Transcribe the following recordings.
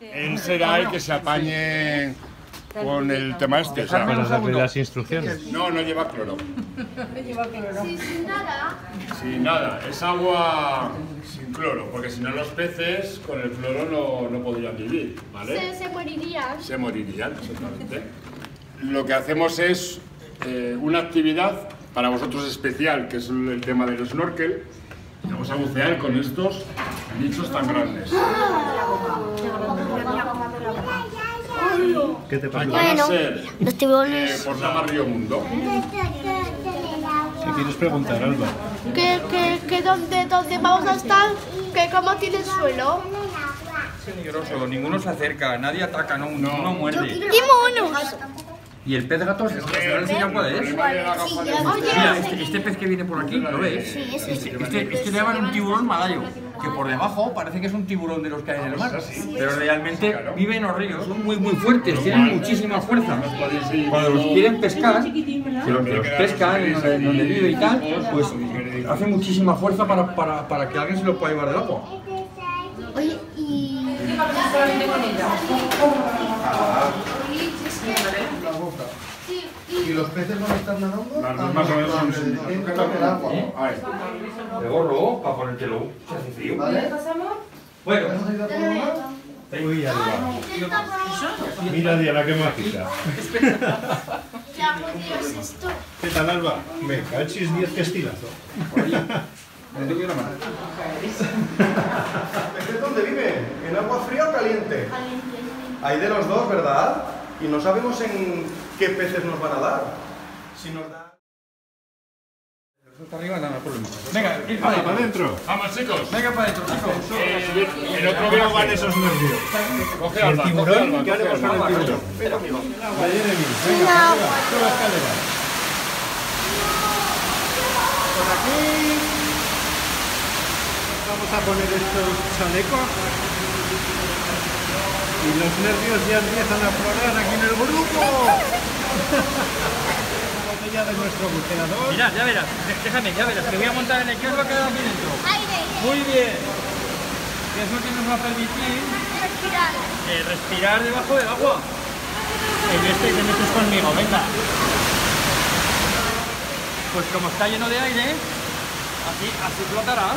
Él será el que se apañe con el tema este. o sea, Para darle las instrucciones. no, no lleva cloro. Sí, sin nada. Sin nada, es agua sin cloro, porque si no los peces con el cloro no, no podrían vivir, Se, ¿vale? se morirían. Se morirían, exactamente. Lo que hacemos es eh, una actividad para vosotros especial, que es el tema del snorkel. Vamos a bucear con estos bichos tan grandes. ¿Qué te pasa? Ser los eh, tiburones. por Sama Río Mundo. Si quieres preguntar, Alba. ¿Qué, qué, qué, dónde, ¿Dónde vamos a estar? ¿Qué, ¿Cómo tiene el suelo? Es peligroso, ninguno se acerca, nadie ataca, no, ninguno muerde. ¡Y monos! ¿Y el pez gato? ¿Se os enseña cuál es? Mira, este, este pez que viene por aquí, ¿lo ves? Este, este, este le llaman un tiburón malayo, que por debajo parece que es un tiburón de los que hay en el mar, pero realmente viven en los ríos, son muy muy fuertes, tienen muchísima fuerza. Cuando los quieren pescar, que los, que los pescan en donde, donde vive y tal, pues hace muchísima fuerza para, para, para que alguien se lo pueda llevar del agua. Oye, y... ¿Y los peces van a estar nadando? Las dos más o menos son sin- dentro del agua. Ahí. De gorro, para ponértelo, se hace frío. ¿Vale? Bueno, ¿Vamos a ir a por una? Uy, Alba. Mira, Diana, qué mágica. ¿Qué hago, Dios, esto? ¿Qué tal, Alba? Me cachis 10 que estilazo. me doy una mano. ¿Peces dónde vive? ¿En agua fría o caliente? Hay de los dos, ¿verdad? Y no sabemos en qué peces nos van a dar. Si nos da... Está arriba, no, problema. Venga, ir para ¿Para adentro. Vamos, chicos. Venga para adentro, chicos. El otro ¿Cómo van esos nervios? Coge ¿Y el Alba, coge tiburón? Alba, ¿Qué haremos Alba. con el tiburón? Ven conmigo. Vaya de mí. Venga, arriba, sube la escalera. Por aquí. Vamos a poner estos chalecos. Y los nervios ya empiezan a aflorar aquí en el grupo. La botella de nuestro buceador. Mira, ya verás, déjame, ya verás, que voy a montar en el que os va a quedar aquí dentro. Aire. Muy bien. Que es lo que nos va a permitir Respirar. eh, respirar debajo del agua. En este te metes conmigo, venga. Pues como está lleno de aire, así, así flotarás.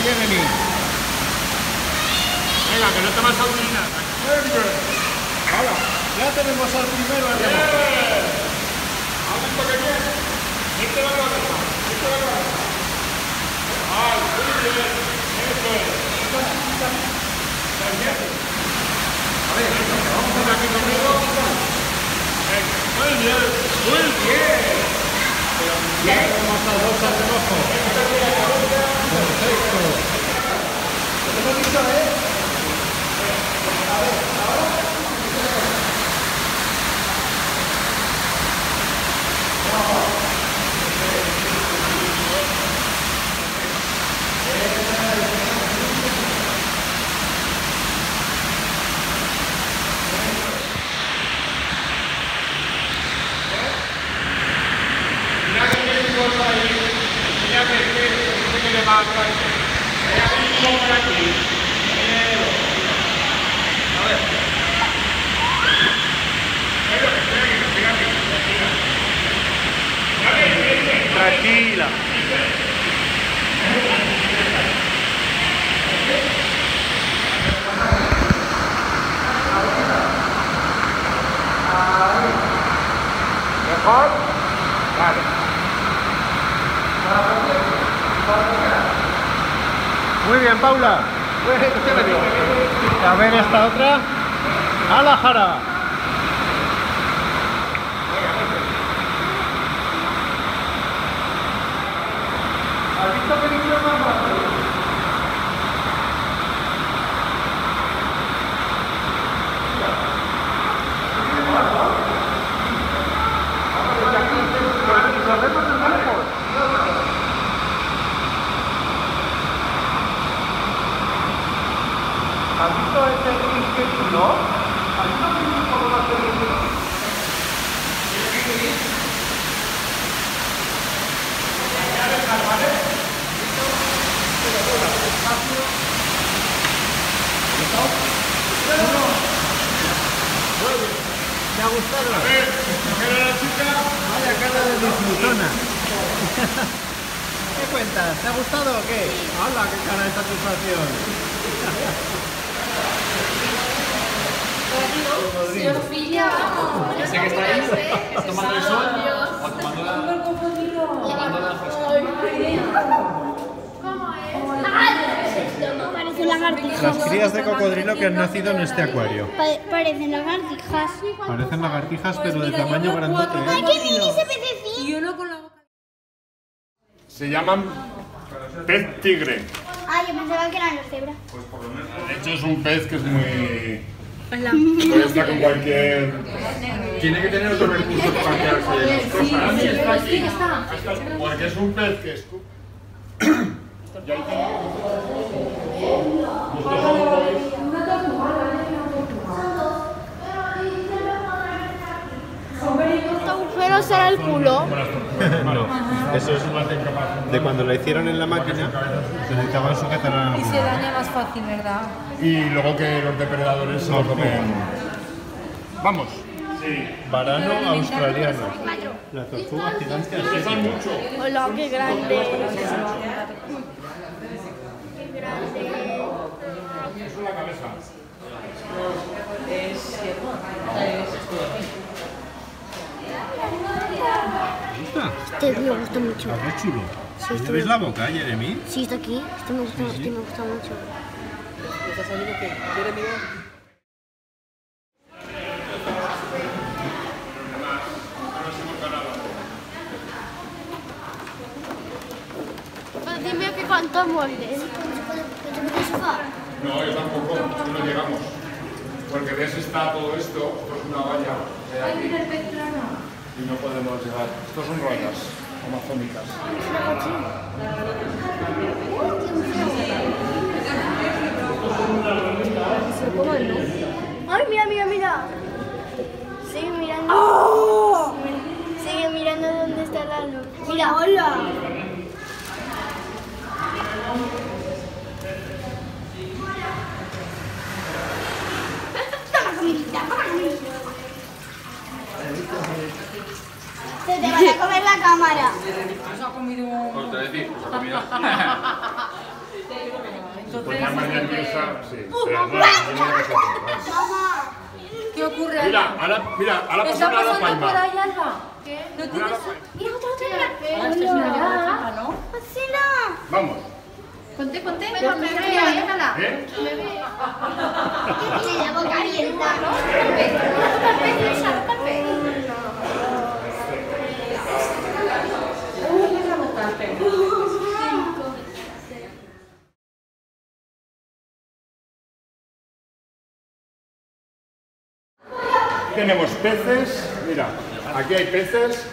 ¡Chula! Venga, Jeremy. Venga, que no te vas a hundir nada. Hola, ya tenemos al primero al remojo. Muy bien, muy bien. Ya tenemos a dos al remojo. Perfecto. Mira que tiene un cosa ahí. Mira que que que que le va a caer. Mira que hay un por aquí. A ver. Tranquila. ¿Mejor? Vale. Muy bien, Paula. A ver esta otra. A la jara. ¿Has visto este que chulo? ¿Has visto que es un poco más pequeño? ¿Te ha gustado? Vaya cara de disfrutona. ¿Qué cuentas? ¿Te ha gustado o qué? ¡Hala, qué cara de satisfacción! Ese que está ahí, tomando el sol o tomando la, tomando la fresca. Parecen lagartijas. Las crías de cocodrilo que han nacido en este acuario. Pa- parecen lagartijas. Parecen lagartijas, pero de tamaño grandote. ¿eh? ¡Ay, qué mini ese pececito! Y uno con la boca. Se llaman pez tigre. Ah, yo pensaba que eran los cebras. De hecho es un pez que es muy... Puede estar con cualquier... Tiene que tener otros recursos para quedarse de las cosas. está aquí. Porque es un pez que es... Agujero será el culo. Eso es de cuando la hicieron en la máquina, necesitaban sujetar a la Y se daña más fácil, ¿verdad? Y luego que los depredadores se lo comen... Vamos. Varano australiano. La tortuga gigante asiática. Hola, qué grande. Es una cabeza. Este me gusta mucho. Qué chulo. Sí, este ¿Ves me, la boca, Jeremy? sí, está aquí. Este me gusta, este me gusta mucho. Pero dime que cuánto muerden. No, yo tampoco, no llegamos. Porque ves, está todo esto, esto es una valla y no podemos llegar. Estos son rayas amazónicas. Ay, mira, mira, mira. Sigue mirando. Sigue mirando dónde está la luz. Mira, hola. Toma comidita, toma comidita. Se te va a comer la cámara. Se ha comido Os te decir, os ha comido. Pues sí. Pero no, Mamá. ¿Qué ocurre? Mira, ahora, mira, ahora ¿Está pasa una la por ahí, Alba? ¿Qué? ¿No tienes? Mira, otra, otra. Esto es una ¿no? Asina. Vamos. Ponte, ponte. Pero me ve, déjala. ¿Eh? Tiene la boca abierta. Tenemos peces, mira, aquí hay peces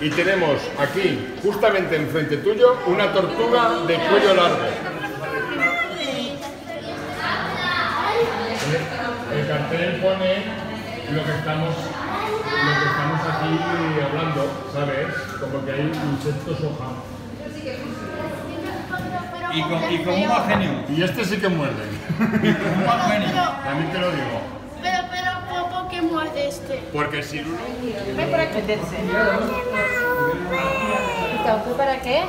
y tenemos aquí, justamente enfrente tuyo, una tortuga de cuello largo. El cartel pone lo que estamos, lo que estamos aquí hablando, ¿sabes? Como que hay insectos hoja. Y con, y con un genio. Y este sí que muerde. Un mal genio. También te lo digo. Pero, pero, ¿por este? Porque si uno ¿Para qué?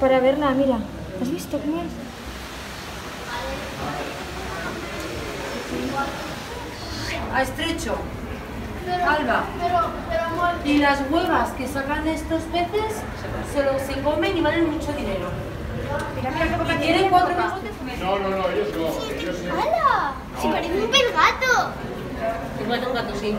Para verla, mira. ¿Has visto cómo es? A estrecho. Alba. Pero, pero. Y las huevas que sacan estos peces se los se comen y valen mucho dinero. Tienen cuatro. No, no, no, ellos no. Ellos sí. ¡Hala! Si parece un pez gato. Igual un gato, sí.